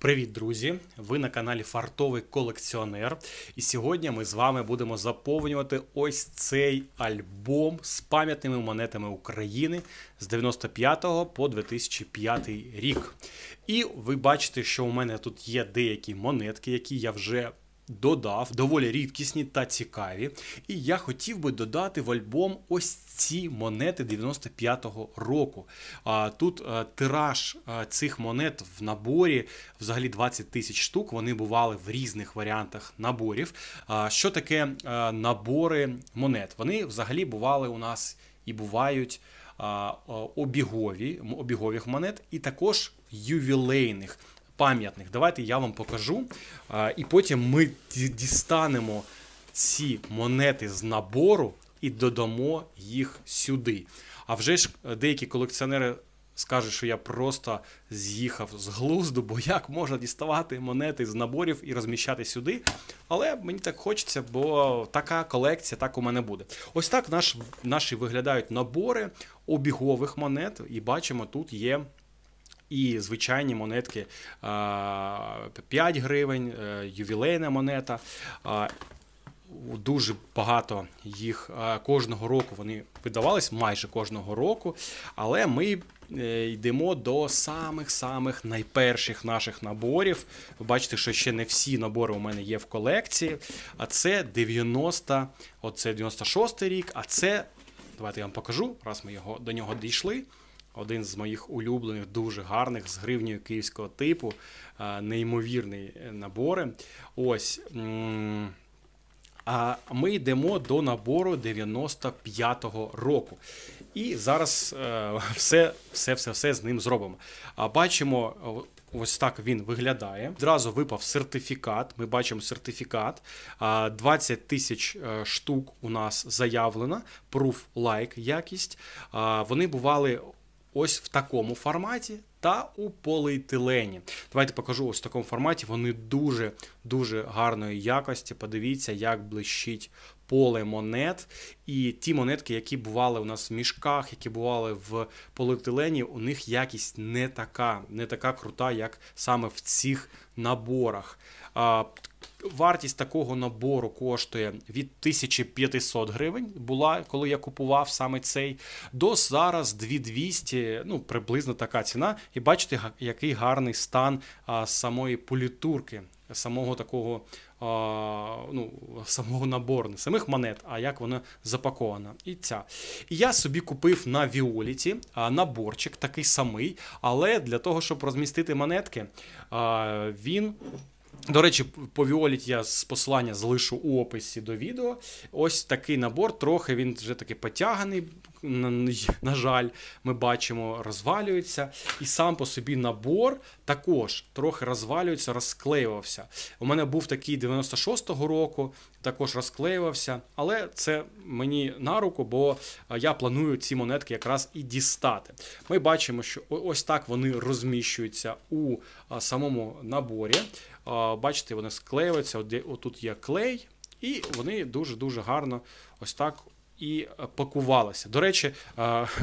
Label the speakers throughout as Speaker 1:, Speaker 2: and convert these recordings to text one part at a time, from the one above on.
Speaker 1: Привіт, друзі! Ви на каналі Фартовий колекціонер. І сьогодні ми з вами будемо заповнювати ось цей альбом з пам'ятними монетами України з 95 по 2005 рік. І ви бачите, що у мене тут є деякі монетки, які я вже додав, доволі рідкісні та цікаві. І я хотів би додати в альбом ось ці монети 95-го року. А, Тут тираж цих монет в наборі взагалі 20 тисяч штук. Вони бували в різних варіантах наборів. А, Що таке набори монет? Вони взагалі бували у нас і бувають. Обігові обігових монет, і також ювілейних пам'ятних. Давайте я вам покажу. І потім ми дістанемо ці монети з набору і додамо їх сюди. А вже ж е, деякі колекціонери скажуть, що я просто з'їхав з глузду, бо як можна діставати монети з наборів і розміщати сюди. Але мені так хочеться, бо така колекція так у мене буде. Ось так наш, наші виглядають набори обігових монет, і бачимо, тут є. І звичайні монетки 5 гривень, е, ювілейна монета. Дуже багато їх кожного року вони видавались майже кожного року. Але ми е, йдемо до самих-самих найперших наших наборів. Ви бачите, що ще не всі набори у мене є в колекції. А це 90, оце 96 рік, а це. Давайте я вам покажу, раз ми його до нього дійшли один з моїх улюблених, дуже гарних з гривнею київського типу, неймовірний е, набори. Ось. А ми йдемо до набору 95-го року. І зараз е, все все, все, все з ним зробимо. А бачимо, ось так він виглядає. Одразу випав сертифікат. Ми бачимо сертифікат. 20 тисяч е, штук у нас заявлено. Proof like якість. Вони бували ось в такому форматі та у поліетилені. Давайте покажу ось в такому форматі. Вони дуже-дуже гарної якості. Подивіться, як блищить поле монет. І ті монетки, які бували у нас в мішках, які бували в поліетилені, у них якість не така, не така крута, як саме в цих наборах. Вартість такого набору коштує від 1500 гривень. Була, коли я купував саме цей, до зараз 2200, ну приблизно така ціна. І бачите, який гарний стан а, самої політурки, самого такого а, ну, самого набору, не самих монет, а як вона запакована. І ця. І я собі купив на Віоліті наборчик такий самий, але для того, щоб розмістити монетки, а, він. До речі, по Віоліті я з посилання залишу у описі до відео. Ось такий набор, трохи він вже такий потяганий, на жаль, ми бачимо, розвалюється. І сам по собі набор також трохи розвалюється, розклеювався. У мене був такий 96-го року, також розклеювався, але це мені на руку, бо я планую ці монетки якраз і дістати. Ми бачимо, що ось так вони розміщуються у самому наборі. Бачите, вони склеюються. Отут є клей, і вони дуже-дуже гарно ось так. І пакувалися. До речі,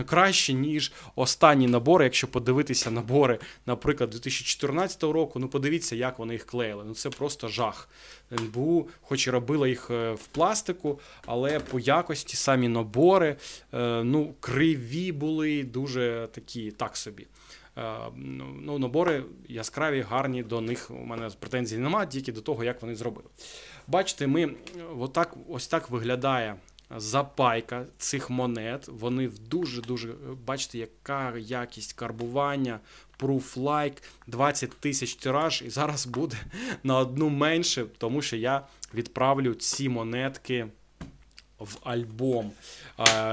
Speaker 1: краще, ніж останні набори. Якщо подивитися набори, наприклад, 2014 року, ну подивіться, як вони їх клеїли. Ну це просто жах. НБУ, хоч і робила їх е, в пластику, але по якості самі набори е, ну, криві були, дуже такі, так собі. Е, ну, Набори яскраві, гарні, до них у мене претензій немає, тільки до того, як вони зробили. Бачите, ми отак, ось так виглядає. Запайка цих монет, вони дуже-дуже, бачите, яка якість карбування, proof like, 20 тисяч тираж, і зараз буде на одну менше, тому що я відправлю ці монетки в альбом.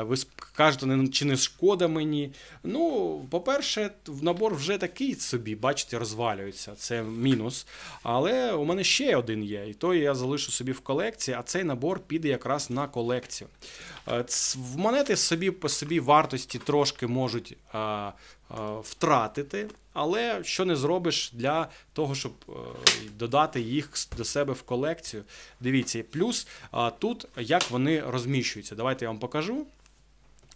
Speaker 1: Ви кажете, чи не шкода мені. Ну, по-перше, набор вже такий собі, бачите, розвалюється. Це мінус. Але у мене ще один є. І той я залишу собі в колекції, а цей набор піде якраз на колекцію. Монети собі по собі вартості трошки можуть втратити, але що не зробиш для того, щоб е, додати їх до себе в колекцію. Дивіться, плюс тут як вони розміщуються. Давайте я вам покажу.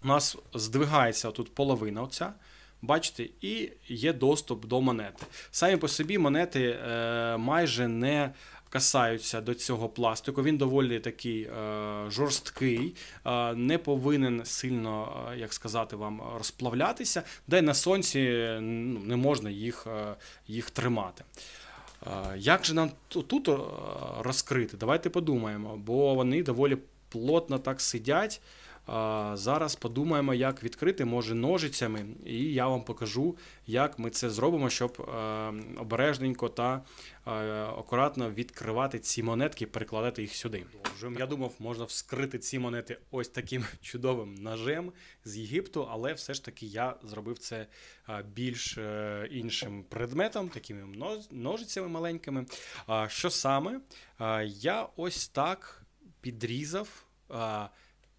Speaker 1: У нас здвигається тут половина. оця. Бачите, і є доступ до монети. Самі по собі монети е, майже не касаються до цього пластику. Він доволі такий е, жорсткий, е, не повинен сильно, е, як сказати вам, розплавлятися, де на сонці ну, не можна їх, їх тримати. Як же нам тут розкрити? Давайте подумаємо, бо вони доволі плотно так сидять. Зараз подумаємо, як відкрити, може ножицями, і я вам покажу, як ми це зробимо, щоб е, обережненько та е, акуратно відкривати ці монетки, перекладати їх сюди. Я думав, можна вскрити ці монети ось таким чудовим ножем з Єгипту, але все ж таки я зробив це е, більш іншим предметом, такими ножицями маленькими. Що саме? Я ось так підрізав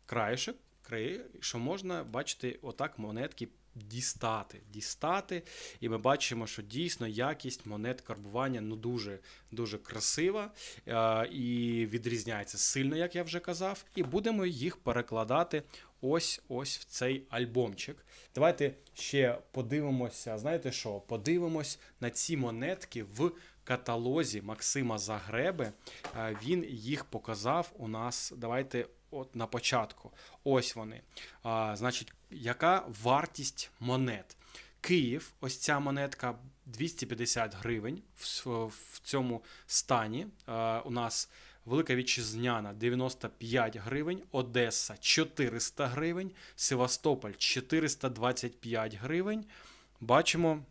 Speaker 1: краєшок, краї, що можна бачити, отак монетки дістати. Дістати, і ми бачимо, що дійсно якість монет карбування ну дуже дуже красива е, і відрізняється сильно, як я вже казав. І будемо їх перекладати ось ось в цей альбомчик. Давайте ще подивимося. Знаєте що? Подивимось на ці монетки в каталозі Максима Загреби. Е, Він їх показав у нас. Давайте. От на початку. Ось вони. А, значить, яка вартість монет? Київ, ось ця монетка 250 гривень в, в цьому стані. А, у нас Велика Вітчизняна 95 гривень, Одеса 400 гривень, Севастополь 425 гривень. Бачимо,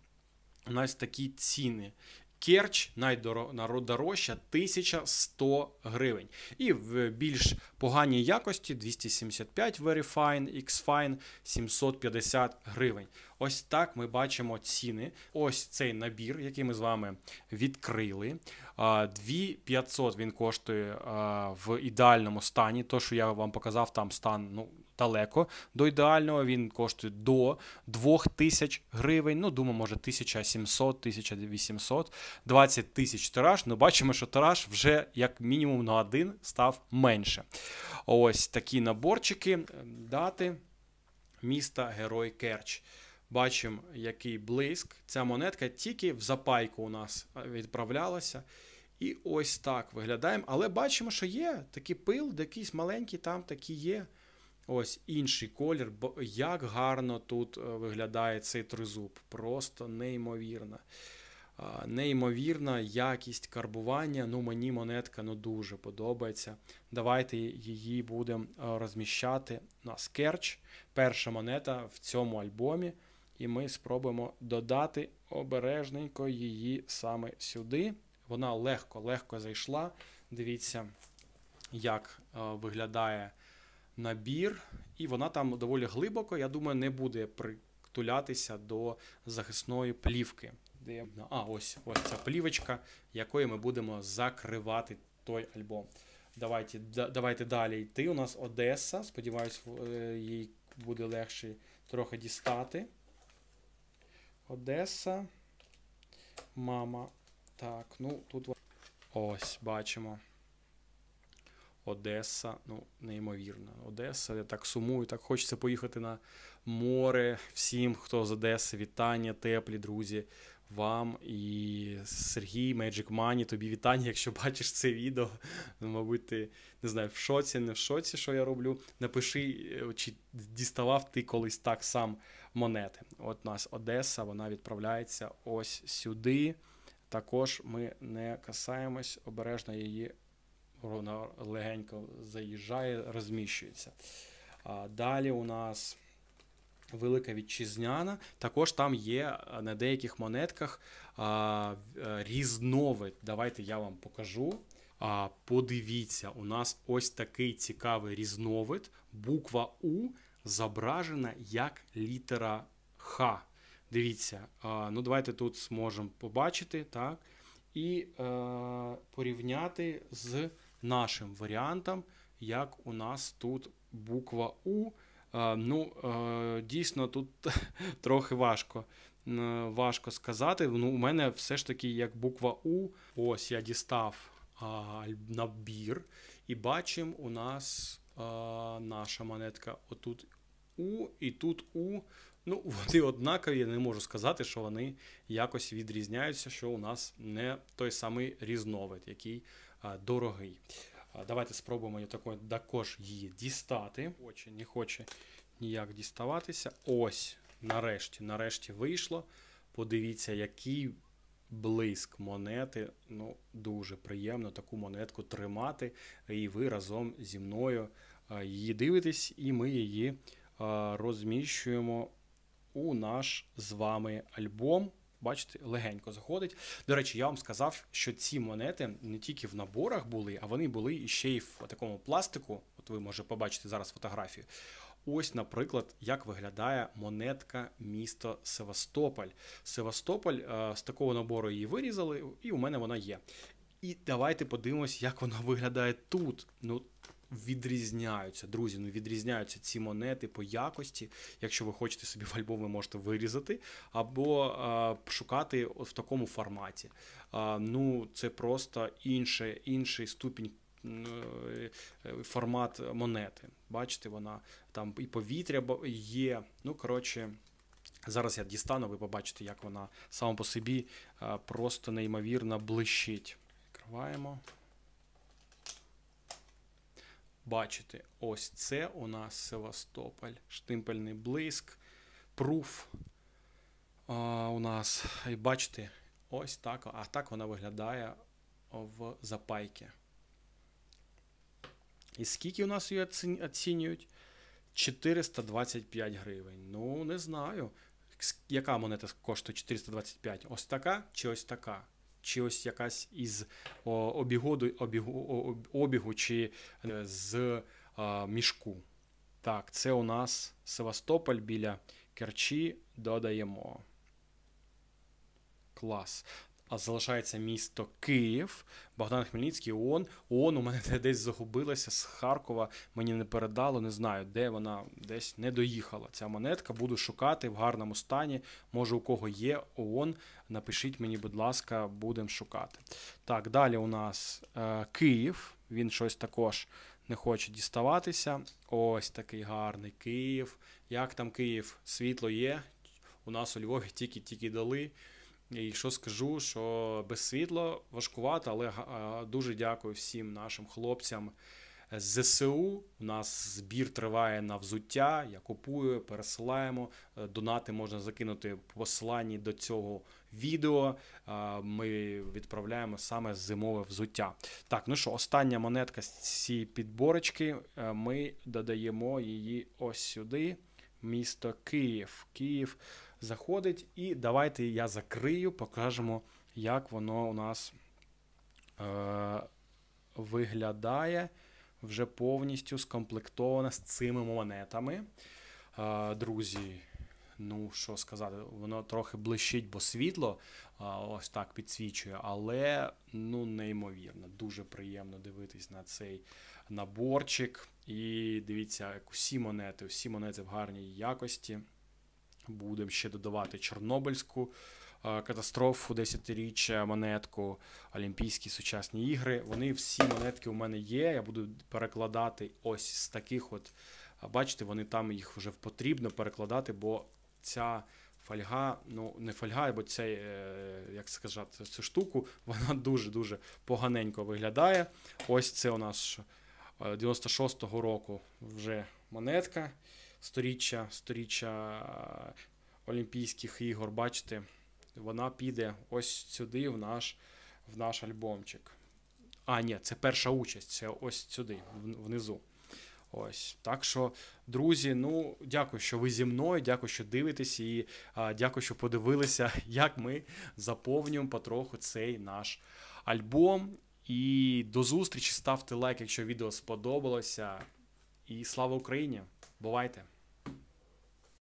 Speaker 1: у нас такі ціни. Керч найдорожча 1100 гривень. І в більш поганій якості 275 Very Fine, X-Fine 750 гривень. Ось так ми бачимо ціни. Ось цей набір, який ми з вами відкрили. 2500 він коштує в ідеальному стані. То, що я вам показав, там стан ну, далеко до ідеального. Він коштує до 2000 гривень. Ну, думаю, може 1700-1800, 20 тисяч тираж. Ну, бачимо, що тираж вже як мінімум на один став менше. Ось такі наборчики, дати міста Герой Керч. Бачимо, який блиск. Ця монетка тільки в запайку у нас відправлялася. І ось так виглядаємо. Але бачимо, що є такий пил, якийсь маленький там такі є. Ось інший колір. Бо як гарно тут виглядає цей тризуб. Просто неймовірно. Неймовірна якість карбування. Ну, мені монетка ну, дуже подобається. Давайте її будемо розміщати на скерч. Перша монета в цьому альбомі. І ми спробуємо додати обережненько її саме сюди. Вона легко-легко зайшла. Дивіться, як виглядає набір. І вона там доволі глибоко, я думаю, не буде притулятися до захисної плівки. А, ось ось ця плівочка, якою ми будемо закривати той альбом. Давайте давайте далі йти. У нас Одеса. Сподіваюсь, їй буде легше трохи дістати. Одеса. Мама. Так, ну тут ось бачимо. Одеса, ну, неймовірно. Одеса, я так сумую, так хочеться поїхати на море. Всім, хто з Одеси, вітання, теплі, друзі, вам і Сергій, Magic Money, тобі вітання, якщо бачиш це відео. Ну, мабуть, ти не знаю, в шоці, не в шоці, що я роблю. Напиши, чи діставав ти колись так сам монети. От у нас Одеса, вона відправляється ось сюди. Також ми не касаємось, обережно її вона легенько заїжджає, розміщується. А Далі у нас Велика Вітчизняна. Також там є на деяких монетках а, різновид. Давайте я вам покажу. А, Подивіться, у нас ось такий цікавий різновид. Буква У зображена як літера Х. Дивіться, а, ну давайте тут зможемо побачити, так, і е, порівняти з нашим варіантом, як у нас тут буква У. Е, ну, е, Дійсно, тут трохи важко важко сказати. Ну, У мене все ж таки як буква У. Ось я дістав набір, і бачимо, у нас а, наша монетка отут У, і тут У. Ну, вони однакові, я не можу сказати, що вони якось відрізняються, що у нас не той самий різновид, який дорогий. Давайте спробуємо також, її дістати. Хоче, не хоче ніяк діставатися. Ось, нарешті, нарешті вийшло. Подивіться, який блиск монети. Ну, дуже приємно таку монетку тримати. І ви разом зі мною її дивитесь, і ми її розміщуємо у наш з вами альбом. Бачите, легенько заходить. До речі, я вам сказав, що ці монети не тільки в наборах були, а вони були ще й в такому пластику. От ви можете побачити зараз фотографію. Ось, наприклад, як виглядає монетка міста Севастополь. Севастополь е, з такого набору її вирізали, і у мене вона є. І давайте подивимось, як вона виглядає тут. Ну, відрізняються, друзі. Ну відрізняються ці монети по якості. Якщо ви хочете собі в альбом, ви можете вирізати, або а, шукати в такому форматі. А, ну, це просто інше, інший ступінь. Формат монети. Бачите, вона там і повітря є. Ну, коротше, зараз я дістану, ви побачите, як вона сама по собі просто неймовірно блищить. Відкриваємо. Бачите, ось це у нас Севастополь, штимпельний блиск, пруф а, у нас. І бачите, ось так. А так вона виглядає в запайки. І скільки у нас її оцінюють? 425 гривень. Ну, не знаю. Яка монета коштує 425? Ось така чи ось така? Чи ось якась із обігу, обігу, обігу чи е, з мішку. Так, це у нас Севастополь біля Керчі додаємо. Клас залишається місто Київ, Богдан Хмельницький, ООН. ООН у мене десь загубилася з Харкова. Мені не передало, не знаю, де вона десь не доїхала. Ця монетка. Буду шукати в гарному стані. Може, у кого є ООН. Напишіть мені, будь ласка, будемо шукати. Так, далі у нас е, Київ. Він щось також не хоче діставатися. Ось такий гарний Київ. Як там Київ? Світло є. У нас у Львові тільки-тільки дали. І що скажу, що без світла важкувато, але дуже дякую всім нашим хлопцям з ЗСУ. У нас збір триває на взуття. Я купую, пересилаємо. Е, донати можна закинути в посиланні до цього відео. Ми відправляємо саме зимове взуття. Так, ну що, остання монетка з цієї підборочки. Е, ми додаємо її ось сюди. Місто Київ. Київ заходить. І давайте я закрию, покажемо, як воно у нас е, виглядає вже повністю скомплектоване з цими монетами. Е, друзі. Ну, що сказати, воно трохи блищить, бо світло а, ось так підсвічує, але ну, неймовірно, дуже приємно дивитись на цей наборчик. І дивіться, як усі монети, всі монети в гарній якості. Будемо ще додавати Чорнобильську е, катастрофу, 10-річчя, монетку, Олімпійські сучасні ігри. Вони всі монетки у мене є. Я буду перекладати ось з таких от. Бачите, вони там їх вже потрібно перекладати, бо ця фольга, ну не фольга, бо цей, як сказати, цю штуку, вона дуже-дуже поганенько виглядає. Ось це у нас 96-го е, року вже монетка сторіччя, сторіччя е, Олімпійських ігор, бачите, вона піде ось сюди, в наш в наш альбомчик. А, ні, це перша участь, це ось сюди, внизу. Ось. Так що, друзі, ну, дякую, що ви зі мною, дякую, що дивитесь, і а, дякую, що подивилися, як ми заповнюємо потроху цей наш альбом. І до зустрічі. Ставте лайк, якщо відео сподобалося. І слава Україні! Бувайте!